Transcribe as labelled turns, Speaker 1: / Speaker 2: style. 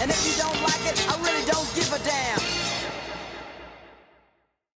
Speaker 1: And if you don't like it, I really don't give a damn.